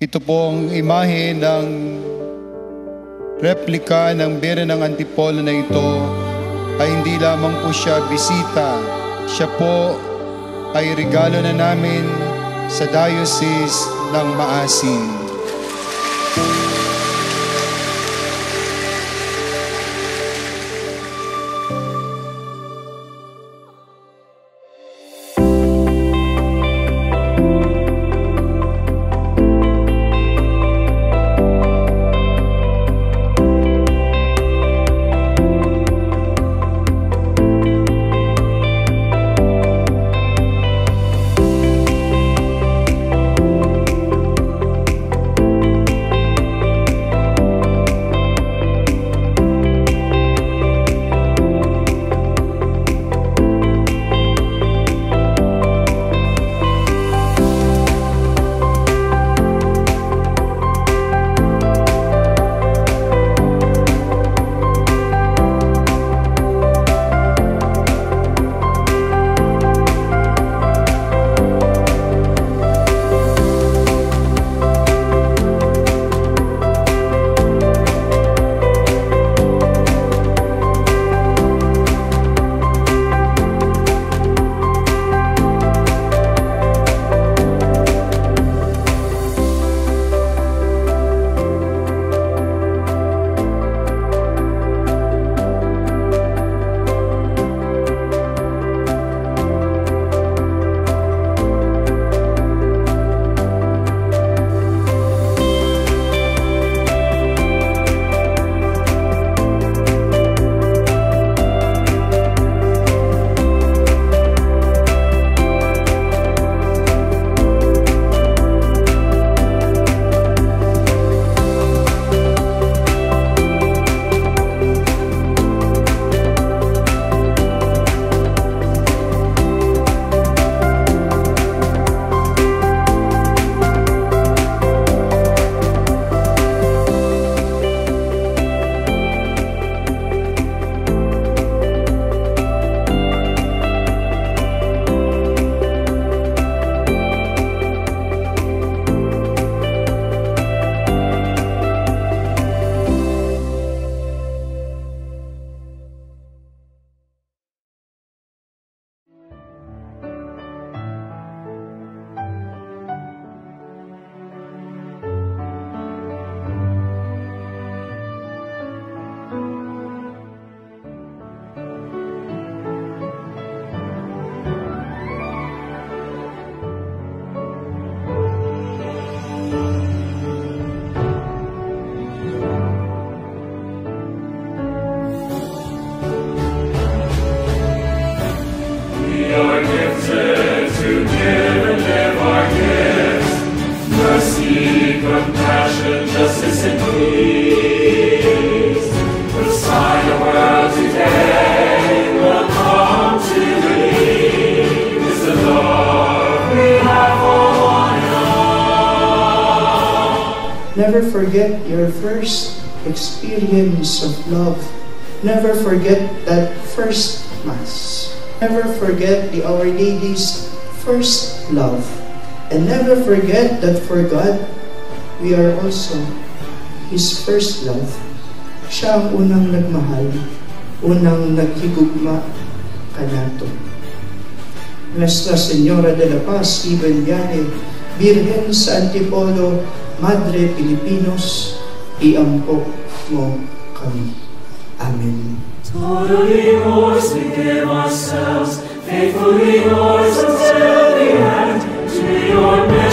Ito po ang imahe ng replika ng Bere ng Antipolo na ito ay hindi lamang po siya bisita. Siya po ay regalo na namin sa Diocese ng Maasin. Never forget your first experience of love. Never forget that first Mass. Never forget the Our Lady's first love. And never forget that for God, we are also His first love. Siya ang unang nagmahal, unang naghigugma kanato. Nuestra Señora de la Paz, Ibeliane, Birhen sa Antipolo, Madre Pilipinos, iampok mo kami. Amen. Totally yours we give ourselves, faithfully yours until the end, to your name.